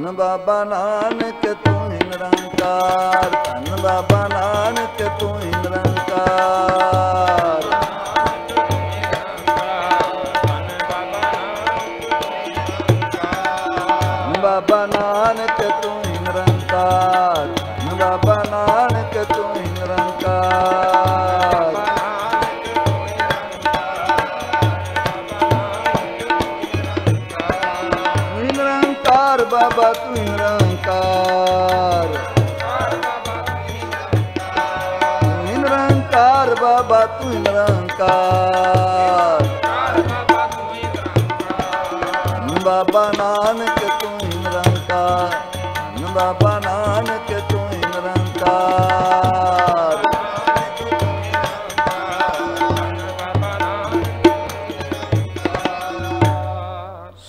ਧੰਨ ਬਾਬਾ ਨਾਨਕ ਤੂੰ ਹੀ ਨਿਰੰਕਾਰ। ਧੰਨ ਬਾਬਾ ਨਾਨਕ ਤੂੰ ਹੀ ਨਿਰੰਕਾਰ। ਨਿਰੰਕਾਰ ਧੰਨ ਬਾਬਾ ਨਾਨਕ ਤੂੰ ਹੀ ਨਿਰੰਕਾਰ।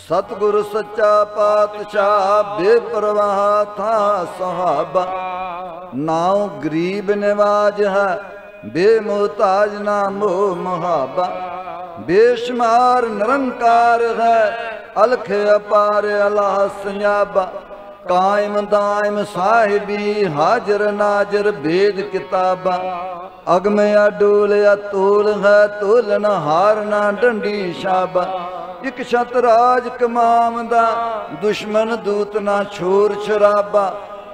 ਸਤਿਗੁਰ ਸੱਚਾ ਪਾਤਸ਼ਾਹ ਬੇਪਰਵਾਹ ਥਾ ਸੁਹਾਬਾ ਨਾਉ ਗਰੀਬ ਨਿਵਾਜ ਹੈ, ਬੇਮੋਹਤਾਜ ਨਾ ਮੋਹ ਮੁਹਾਬਾ ਬੇਸ਼ਮਾਰ ਨਿਰੰਕਾਰ ਹੈ, ਅਲਖ ਅਪਾਰ ਅਲਾਹ ਸੰਜਾਬਾ ਕਾਇਮ ਦਾਇਮ ਸਾਹਿਬੀ ਹਾਜ਼ਰ ਨਾਜ਼ਰ ਵੇਦ ਕਿਤਾਬਾ। ਅਗਮ ਅਡੂਲ ਅਤੂਲ ਹੈ ਤੋਲਨ ਹਾਰ ਨਾ ਡੰਡੀ ਸ਼ਾਬਾ। ਇਕ ਛਤ ਰਾਜ ਕਮਾਮ ਦਾ, ਦੁਸ਼ਮਨ ਦੂਤ ਨਾ ਛੋਰ ਸ਼ਰਾਬਾ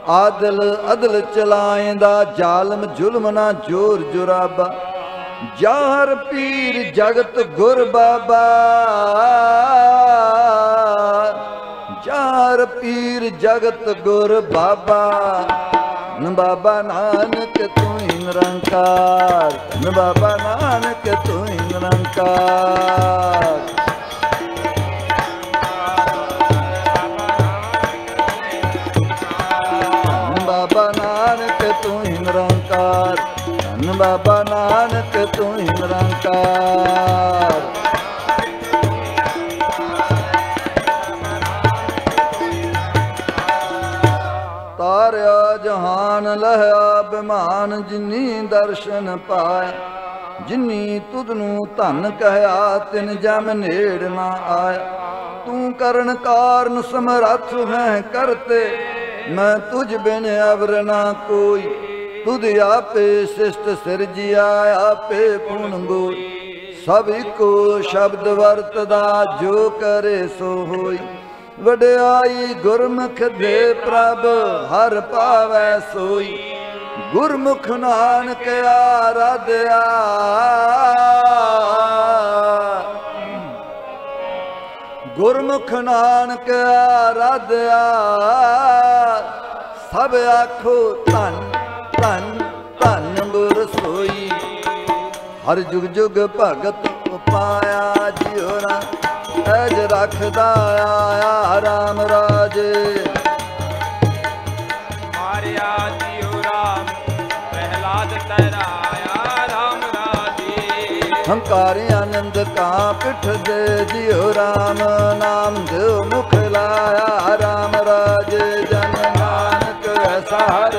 ਆਦਲ ਅਦਲ ਚਲਾਏਂਦਾ ਜ਼ਾਲਮ ਜ਼ੁਲਮ ਨਾ ਜੋਰ ਜੁਰਾਬਾ। ਜਾਹਰ ਪੀਰ ਜਗਤ ਗੁਰ ਬਾਬਾ। ਜਾਹਰ ਪੀਰ ਜਗਤ ਗੁਰ ਬਾਬਾ। ਨ ਬਾਬਾ ਨਾਨਕ ਤੂੰ ਹੀ ਨਿਰੰਕਾਰ। ਨ ਬਾਬਾ ਨਾਨਕ ਤੂੰ ਹੀ ਨਿਰੰਕਾਰ। ਤੂੰ ਹੀ ਨਿਰੰਕਾਰ। ਤਾਰਿਆ ਜਹਾਨ ਲਹਿਆ ਬਿਮਾਨ, ਜਿਨੀ ਦਰਸ਼ਨ ਪਾਇਆ ਜਿਨੀ ਤੁਧ ਨੂੰ ਧਨ ਕਹਿਆ, ਤਿਨ ਜਮ ਨੇੜ ਨਾ ਆਇਆ ਤੂੰ ਕਰਨ ਕਾਰਨ ਸਮਰੱਥ ਹੈ ਕਰਤੇ, ਮੈਂ ਤੁਝ ਬਿਨ ਅਵਰ ਨਾ ਕੋਈ। ਤੁਧ ਆਪੇ ਸਿਸ਼ਟ ਸਿਰਜਿਆ ਆਪੇ ਪੁਣ ਗੋਈ ਸਭ ਇੱਕੋ ਸ਼ਬਦ ਵਰਤਦਾ, ਜੋ ਕਰੇ ਸੋ ਹੋਈ। ਵਡਿਆਈ ਗੁਰਮੁਖ ਦੇ ਪ੍ਰਭ, ਹਰ ਪਾਵੈ ਸੋਈ। ਗੁਰਮੁਖ ਨਾਨਕ ਆਰਾਧਿਆ। ਗੁਰਮੁਖ ਨਾਨਕ ਆਰਾਧਿਆ। ਸਭ ਆਖੋ ਧੰਨ। ਧੰਨ ਧੰਨ ਗੁਰ ਸੋਈ। ਹਰ ਜੁਗ ਜੁਗ ਭਗਤ ਉਪਾਇਆ ਜਿਉ ਰਾ ਐਜ ਰੱਖਦਾ ਆਇਆ ਰਾਮ ਰਾਜੇ। ਮਾਰਿਆ ਜੀਉ ਰਾਮ ਰਾਮ ਰਾਜੇ। ਹੰਕਾਰ ਆਨੰਦ ਕਾ ਪਿਠ ਦੇ ਜਿਉ ਰਾਮ ਨਾਮ ਦਿਉ ਮੁਖ ਲਾਇਆ ਰਾਮ ਰਾਜੇ। ਜਨ ਨਾਨਕ ਐਸਾ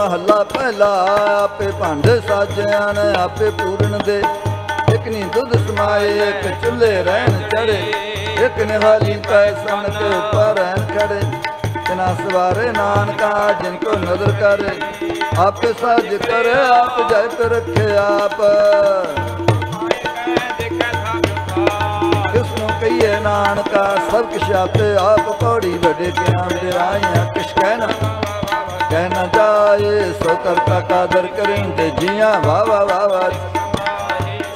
ਮਹੱਲਾ ਪਹਿਲਾ, ਆਪੇ ਭਾਂਡ ਸਾਜਿਆ ਨੇ ਆਪੇ ਪੂਰਨ ਦੇ। ਇਕ ਨੀ ਦੁੱਧ ਸਮਾਏ, ਇਕ ਚੁੱਲੇ ਰਹਿਣ ਚੜੇ। ਇਕ ਨਿਹਾਲੀ ਪੈ ਸਨ ਕੇ ਉੱਪਰ ਰਹਿਣ ਖੜੇ। ਤਿਨਾ ਸਵਾਰੇ ਨਾਨਕਾ ਜਿਨ ਕੋ ਨਜ਼ਰ ਕਰੇ। ਆਪੇ ਸਾਜ ਕਰੇ, ਆਪ ਜੈ ਰੱਖੇ ਆਪ। ਕਹੀਏ ਨਾਨਕਾ, ਸਭ ਕਿਛ ਆਪੇ ਆਪ ਪੌੜੀ ਵੱਡੇ ਗਿਆਨ ਦੇ ਰਾਈਆਂ ਕਿਛ ਕਹਿਣਾ। ਕਹਿਣਾ ਜਾਏ ਸੋ ਕਰਤਾ ਕਾਦਰ ਕਰੀਂ ਤੇ ਜੀਆਂ ਵਾ ਵਾ ਵਾ ਵਾ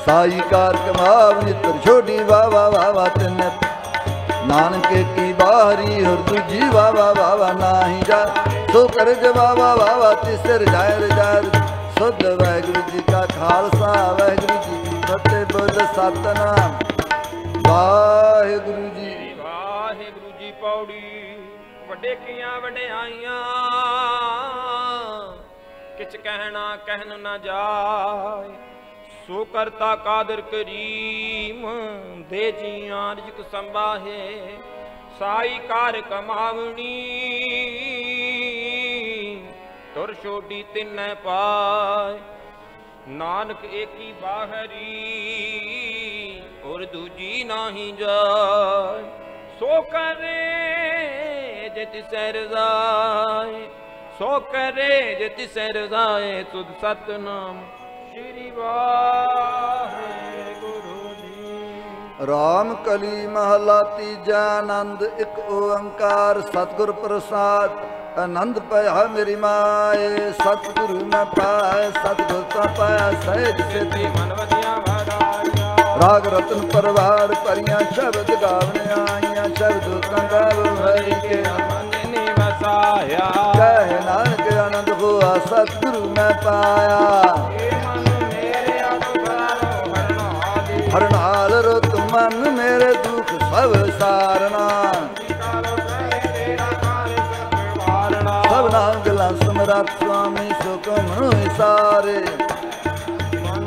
ਸਾਈ ਕਾਰ ਕਮਾਵ ਨਿਤਰ ਛੋਡੀ ਵਾ ਵਾ ਵਾ ਵਾ ਤਿੰਨ ਨਾਨਕੇ ਕੀ ਬਾਹਰੀ ਹਰ ਦੂਜੀ ਵਾ ਵਾ ਵਾ ਵਾ ਨਾਹੀ ਜਾ ਸੋ ਕਰਜ ਵਾ ਵਾ ਵਾ ਵਾ ਤਿਸਰ ਜਾਇ ਰਜਾਇ ਸੁਧ ਵਾਹਿਗੁਰੂ ਜੀ ਕਾ ਖਾਲਸਾ ਵਾਹਿਗੁਰੂ ਜੀ ਕੀ ਫਤਿਹ ਬੋਲ ਸਤਨਾਮ ਵਾਹਿਗੁਰੂ ਜੀ ਵਾਹਿਗੁਰੂ ਜੀ ਪੌੜੀ ਵੱਡੇ ਕੀਆਂ ਵਡਿਆਈਆਂ ਕਿਛ ਕਹਿਣਾ ਕਹਿਨ ਨਾ ਜਾਏ। ਸੋ ਕਰਤਾ ਕਾਦਰ ਕਰੀਮ, ਦੇ ਜੀਆਂ ਰਿਜਕ ਸੰਭਾਹੇ। ਸਾਈ ਕਾਰ ਕਮਾਵਣੀ, ਤੁਰ ਛੋਡੀ ਤਿੰਨੈ ਪਾਏ। ਨਾਨਕ ਏਕੀ ਬਾਹਰੀ, ਔਰ ਦੂਜੀ ਨਾਹੀ ਜਾਏ। ਸੋ ਕਰੇ ਜੇ ਤਿਸੈ ਸੋ ਕਰੇ ਜੇ ਤਿਸੈ ਰਜ਼ਾਏ ਤੁਧ ਸਤਨਾਮ। ਸ਼੍ਰੀ ਵਾਹਿਗੁਰੂ ਜੀ। ਰਾਮ ਕਲੀ ਮਹਲਾ ਤੀਜਾ ਆਨੰਦ ਇੱਕ ਓੰਕਾਰ ਸਤਿਗੁਰ ਪ੍ਰਸਾਦ। ਆਨੰਦ ਪਿਆ ਮੇਰੀ ਮਾਏ ਸਤਿਗੁਰੂ ਮੈਂ ਪਾਇਆ ਸਤਿਗੁਰ ਤਾਂ ਪਾਇਆ ਸਹਿਜ ਸਿਧੀ। ਤੇ ਮਨ ਵਸਿਆ ਵਾੜਾਇਆ ਰਾਗ ਰਤਨ ਪਰਵਾਰ ਭਰੀਆਂ ਸ਼ਬਦ ਗਾਵਣ ਆਈਆਂ ਸ਼ਬਦ ਕੰਗਾਵ ਹਰੀ ਕੇ। ਮਨ ਨੇ ਵਸਾਇਆ। ਸਤਿਗੁਰੂ ਮੈਂ ਪਾਇਆ। ਹਰਨਾਲ ਰੁਤ ਮਨ ਮੇਰੇ ਦੁਖ ਸਭ ਸਾਰਨਾ। ਸਭ ਵਾਰਣਾ ਸਭਨਾ ਗਲਾਂ ਸੁਆਮੀ ਸੁਖ ਸਾਰੇ। ਮਨ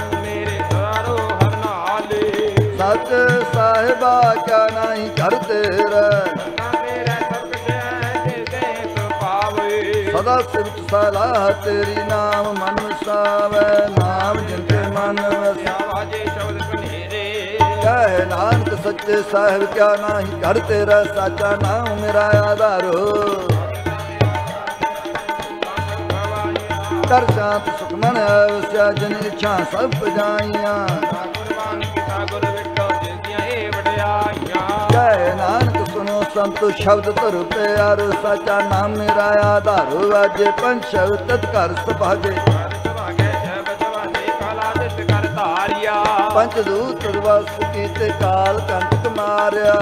ਸਤ ਸਾਹਿਬਾ ਕਿਆ ਨਹੀਂ ਕਰ ਤੇਰਾ ਸਦਾ ਸਿਫਤ ਸਲਾਹ ਤੇਰੀ ਨਾਮ ਮਨ ਸਾਵੈ ਨਾਮ ਜਿੰਤੇ ਮਨ ਸ਼ਬਦ ਕਨੇਰੇ ਕਹੇ ਨਾਨਕ ਸੱਚੇ ਸਾਹਿਬ ਕਿਆ ਨਹੀਂ ਕਰ ਤੇਰਾ ਸਾਚਾ ਨਾਮ ਮੇਰਾ ਆਧਾਰੋ ਕਰ ਸ਼ਾਂਤ ਸੁਖ ਮਨ ਵਸਿਆ ਜਨ ਇੱਛਾ ਸਭ ਪਜਾਈਆਂ। ਕੁਰਬਾਨ ਕੀਤਾ ਗੁਰ ਵਿਟੋ ਜਿਸ ਦੀਆਂ ਇਹ ਵਡਿਆਈਆਂ। ਕਹੇ ਨਾਨਕ ਸੁਨੋ ਸੰਤ ਸ਼ਬਦ ਧਰ ਪਿਆਰ, ਸਾਚਾ ਨਾਮ ਮੇਰਾ ਆਧਾਰੋ, ਵਾਜੇ ਪੰਜ ਸ਼ਬਦ ਤਤ ਘਰ ਸੁਭਾਗੇ। ਪੰਜ ਦੂਤ ਵਸ ਕੀਤੇ ਕਾਲ ਕੰਟਕ ਮਾਰਿਆ।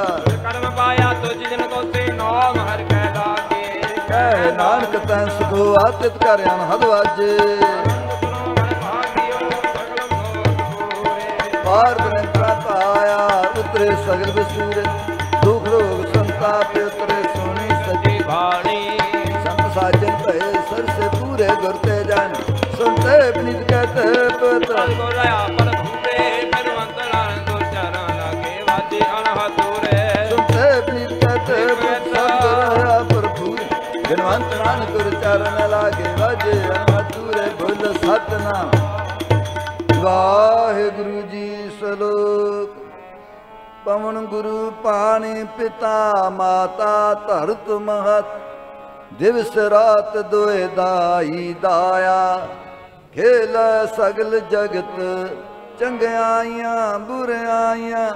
ਕਰਮ ਪਾਇਆ ਤੁਝ ਜਿਨ ਕੋ ਸੇ ਨਾਮ ਹਰ ਕਹਿ ਲਾਗੇ ਕਹੇ ਨਾਨਕ ਤੈਂ ਸੁਖੋ ਆਤਿਤ ਕਰ ਅਨਹਦ ਵਾਜੇ। ਸੁਨੋ ਮਨ ਭਾਗਿਓ ਸਗਲ ਉਤਰੇ ਸਗਲ ਬਸੂਰੇ। ਉਤਰੇ ਸੋਣੀ ਸਜੀ ਬਾਣੀ। ਸੰਤ ਸਾਜਨ ਭਏ ਸਰ ਸੇ ਪੂਰੇ ਗੁਰ ਤੇ ਜਨ ਸੁਨਤੇ ਬਨਿਤ ਕਹਤੇ ਪਤ ਗੋਰਿਆ ਪਰ ਭੂਰੇ ਪਰਵੰਤ ਨਾਨ ਕੋ ਚਰਨ ਲਾਗੇ। ਵਾਜੇ ਅਨਹਤੂਰੇ ਸੁਨਤੇ ਬਨਿਤ ਕਹਤੇ ਪਤ ਸੰਗਰਾ ਪ੍ਰਭੂ ਜਨਵੰਤ ਨਾਨਕ ਗੁਰ ਚਰਨ ਲਾਗੇ। ਵਾਜੇ ਅਨਹਤੂਰੇ ਬੁੱਲ ਸਤਨਾਮ। ਵਾਹਿਗੁਰੂ ਜੀ ਸਲੋਕ। ਪਵਨ ਗੁਰੂ ਪਾਣੀ ਪਿਤਾ ਮਾਤਾ ਧਰਤ ਮਹਤ ਦਿਵਸ ਰਾਤ ਦੋਏ ਦਾਈ ਦਾਇਆ। ਖੇਲ ਸਗਲ ਜਗਤ, ਚੰਗਿਆਈਆਂ ਬੁਰਿਆਈਆਂ,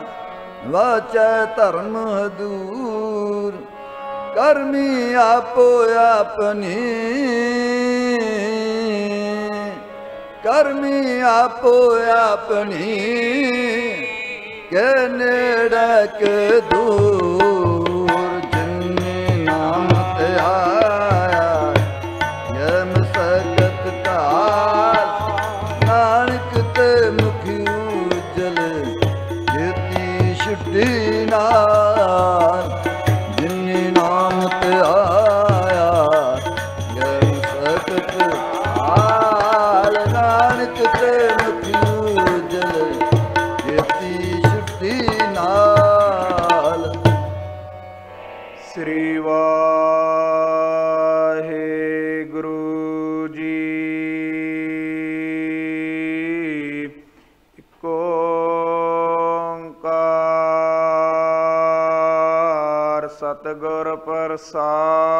ਵਾਚੈ ਧਰਮ ਹਦੂਰ। ਕਰਮੀ ਆਪੋ ਆਪਣੀ, ਕਰਮੀ ਆਪੋ ਆਪਣੀ। ਕੇ ਨੇੜੇ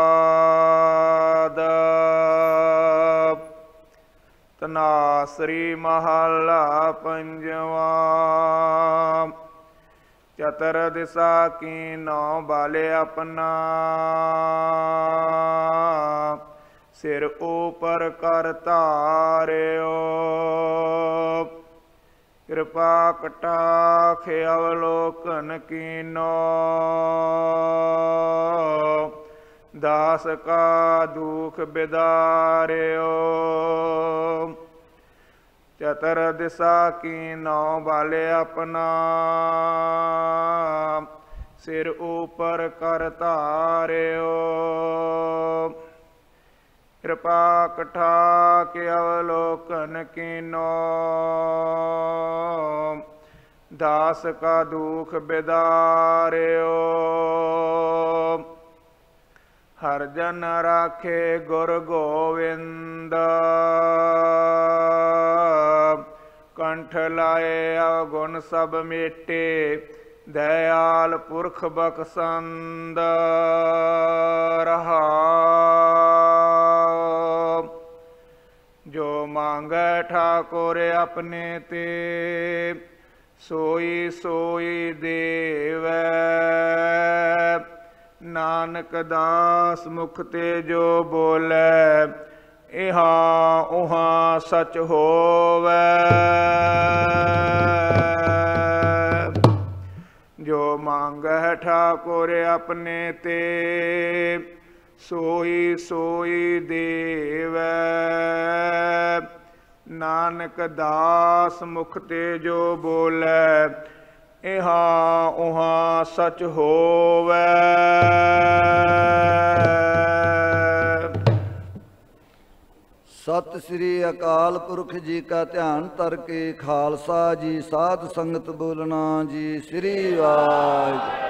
ਪ੍ਰਸਾਦ। ਤਨਾਸਰੀ ਮਹੱਲਾ ਪੰਜਵਾਂ। ਚਤਰ ਦਿਸਾ ਕੀ ਨੌ ਬਾਲੇ ਆਪਣਾ। ਸਿਰ ਉਪਰ ਕਰ ਧਾਰਿਓ। ਕਿਰਪਾ ਕਟਾਖ ਅਵਲੋਕਨ ਕੀਨੋ। ਦਾਸ ਕਾ ਦੁਖ ਬਿਦਾਰਿਓ। ਚਤਰ ਦਿਸਾ ਕੀ ਨੌ ਵਾਲੇ ਆਪਣਾ। ਸਿਰ ਉਪਰ ਕਰ ਧਾਰਿਓ। ਕਿਰਪਾ ਕਠਾ ਕੇ ਅਵਲੋਕਨ ਕੀਨੋ। ਦਾਸ ਕਾ ਦੁਖ ਬਿਦਾਰਿਓ। ਹਰ ਜਨ ਰਾਖੇ ਗੁਰ ਗੋਵਿੰਦ। ਕੰਠ ਲਾਏ ਅਵਗੁਣ ਸਭ ਮੇਟੇ, ਦਇਆਲ ਪੁਰਖ ਬਖਸ਼ੰਦ ਰਹਾ। ਜੋ ਮੰਗੈ ਠਾਕੁਰ ਆਪਣੇ ਤੇ, ਸੋਈ ਸੋਈ ਦੇਵੈ। ਨਾਨਕ ਦਾਸ ਮੁਖ ਤੇ ਜੋ ਬੋਲੇ, ਇਹਾ ਉਹਾ ਸਚ ਹੋਵੇ। ਜੋ ਮੰਗੈ ਠਾਕੁਰ ਆਪਣੇ ਤੇ, ਸੋਈ ਸੋਈ ਦੇਵੈ। ਨਾਨਕ ਦਾਸ ਮੁਖ ਤੇ ਜੋ ਬੋਲੇ ਇਹਾ ਉਹਾ ਸਚ ਹੋਵੇ। ਸਤਿ ਸ੍ਰੀ ਅਕਾਲ ਪੁਰਖ ਜੀ ਕਾ ਧਿਆਨ ਧਰ ਕੇ, ਖਾਲਸਾ ਜੀ, ਸਾਧ ਸੰਗਤ ਬੋਲਣਾ ਜੀ, ਸ੍ਰੀ ਵਾਹਿਗੁਰੂ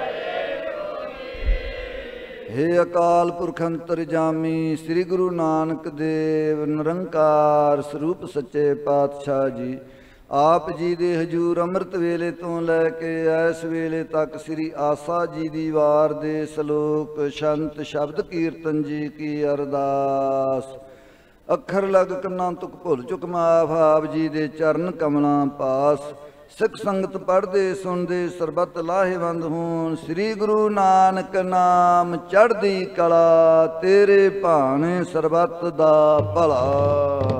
ਹੇ ਅਕਾਲ ਪੁਰਖ ਅੰਤਰਜਾਮੀ, ਸ੍ਰੀ ਗੁਰੂ ਨਾਨਕ ਦੇਵ, ਨਿਰੰਕਾਰ ਸਰੂਪ ਸੱਚੇ ਪਾਤਸ਼ਾਹ ਜੀ ਆਪ ਜੀ ਦੇ ਹਜੂਰ ਅੰਮ੍ਰਿਤ ਵੇਲੇ ਤੋਂ ਲੈ ਕੇ ਇਸ ਵੇਲੇ ਤੱਕ ਸ੍ਰੀ ਆਸਾ ਜੀ ਦੀ ਵਾਰ ਦੇ ਸ਼ਲੋਕ, ਸ਼ੰਤ ਸ਼ਬਦ ਕੀਰਤਨ ਜੀ ਕੀ ਅਰਦਾਸ। ਅੱਖਰ ਲਗ ਕੰਨਾਂ ਤੁਕ ਭੁੱਲ ਚੁੱਕ ਮਾਫ, ਆਪ ਜੀ ਦੇ ਚਰਨ ਕਮਲਾਂ ਪਾਸ। ਸਿੱਖ ਸੰਗਤ ਪੜ੍ਹਦੇ, ਸੁਣਦੇ, ਸਰਬਤ ਲਾਹੇਵੰਦ ਹੋਣ। ਸ੍ਰੀ ਗੁਰੂ ਨਾਨਕ ਨਾਮ ਚੜ੍ਹਦੀ ਕਲਾ, ਤੇਰੇ ਭਾਣੇ ਸਰਬਤ ਦਾ ਭਲਾ।